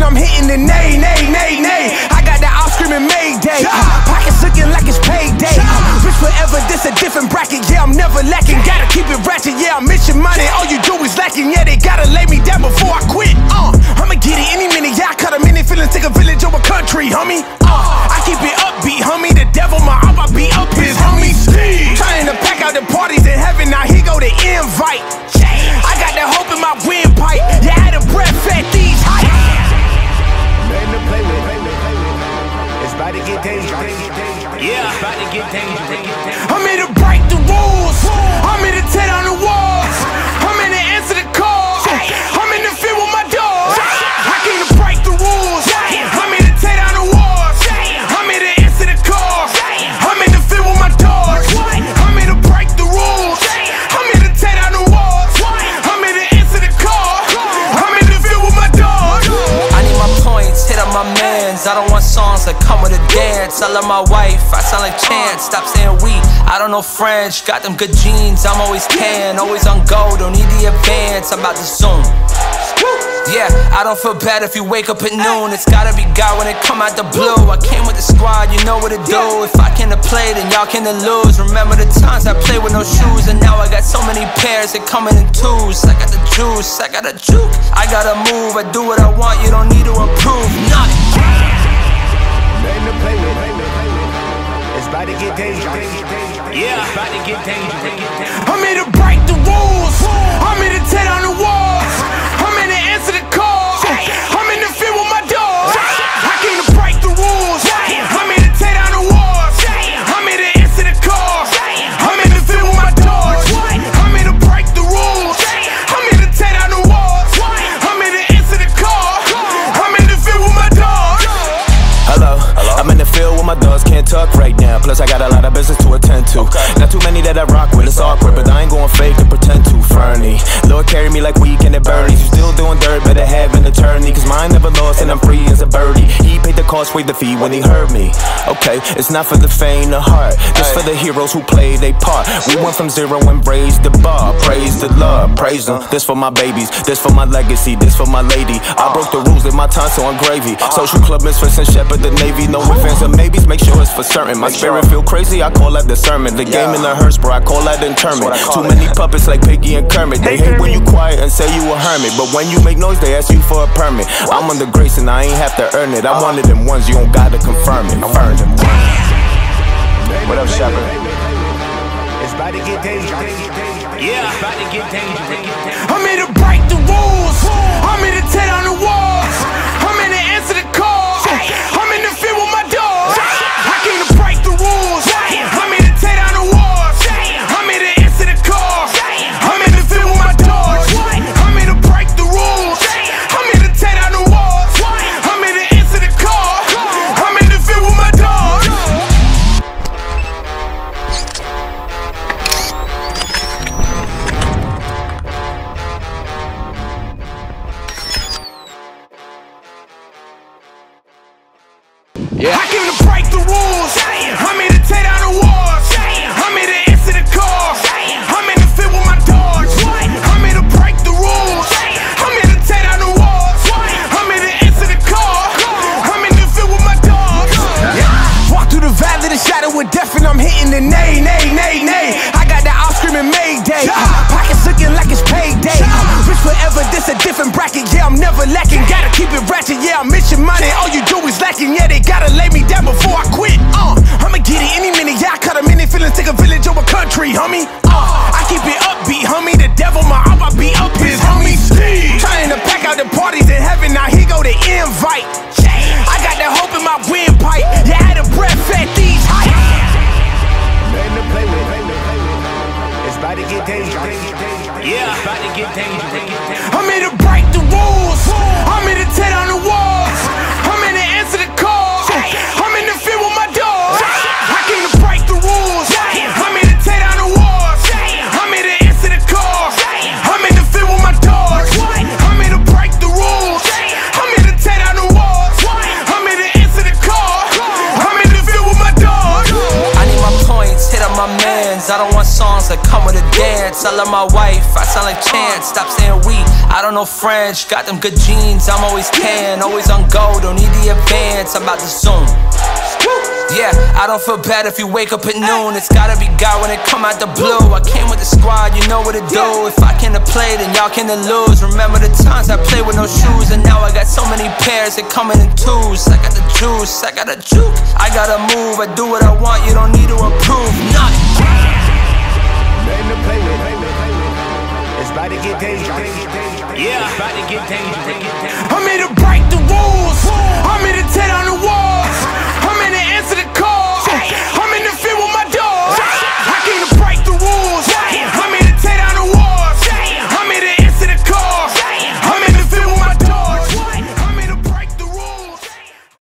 I'm hitting the nay, nay, nay, nay. I got that off screaming Mayday. Pockets looking like it's payday. Rich forever, this a different bracket. Yeah, I'm never lacking. Gotta keep it ratchet. Yeah, I'm mission money. All you do is lacking. Yeah, they gotta lay me down before I quit. Uh, I'ma get it any minute. Yeah, I cut a minute. Feeling take a village over country, homie. Uh, I keep it upbeat, homie. The devil, my up, I be up his homie. Trying to pack out the parties want songs that come with a dance. I love my wife, I sound like Chance. Stop saying we, I don't know French. Got them good jeans, I'm always tan, always on go. Don't need the advance, I'm about to zoom. Yeah, I don't feel bad if you wake up at noon. It's gotta be God when it come out the blue. I came with the squad, you know what to do. If I can to play, then y'all can lose. Remember the times I played with no shoes, and now I got so many pairs that coming in twos. I got the juice, I got a juke. I gotta move, I do what I want. You don't need to improve nothing. Nothing to play with. It's about to get dangerous. Yeah, it's about to get dangerous. I'm here to field with my dogs, can't talk right now. Plus, I got a lot of business to attend to. Not too many that I rock with, it's awkward, but I ain't going fake and pretend to. Fernie, Lord carry me like weekend at Bernie's. You still doing dirt, better have an attorney. Cause mine never lost and I'm free as a birdie. He paid the cost, paid fee when he heard me. Okay, it's not for the faint of heart, just for the heroes who play their part. We went from zero and raised the bar. Praise the Lord, praise them. This for my babies, this for my legacy, this for my lady. I broke the rules in my time, so I'm gravy. Social club misfits and shepherd the navy. No ifs and maybes, make sure it's for certain. My spirit feel crazy, I call that discernment. The game in the hearse, bro, I call that interment. Too many puppets like Piggy and Kermit. They hate when you quiet and say you a hermit. But when you make noise, they ask you for a permit. I'm under grace and I ain't have to earn it. One of them ones, you don't gotta confirm it. Earn it. What up, Shepard? It's about to get dangerous. Yeah, it's about to get dangerous. I'm here to break the rules. I'm here to tear down I came to break the rules. I'm here to tear down the walls. I'm here to answer the calls. I'm in the field with my dogs. I'm here to break the rules. I'm here to tear down the walls. I'm here to answer the call. I'm in the field with my dogs. Walk through the valley of the shadow of death and I'm hitting the nay, nay, nay, nay. I got that off screaming Mayday. Pockets looking like it's payday. Rich forever, this a different Yeah, I'm never lacking. Gotta keep it ratchet. Yeah, I'm mission money. All you do is lacking. Yeah, they gotta lay me down before I quit. Uh, I'ma get it any minute. Yeah, I cut a minute. Feelings take a village over country, homie. Uh, I keep it upbeat, homie. The devil, my up, I be up his homie. Trying to pack out the parties in heaven. Now he go the invite. I got that hope in my windpipe. Yeah, I had a breath at these heights. Nothing to play with. It's about to get dangerous. Yeah, about to get dangerous. I'm here to break the rules. I come with a dance. I love my wife, I sound like Chance. Stop saying we, I don't know French, got them good jeans, I'm always tan, always on go, don't need the advance, I'm about to zoom. Yeah, I don't feel bad if you wake up at noon. It's gotta be God when it come out the blue. I came with the squad, you know what to do. If I can to play, then y'all can to lose. Remember the times I played with no shoes, and now I got so many pairs that coming in twos. I got the juice, I got a juke. I gotta move, I do what I want. You don't need to improve nothing.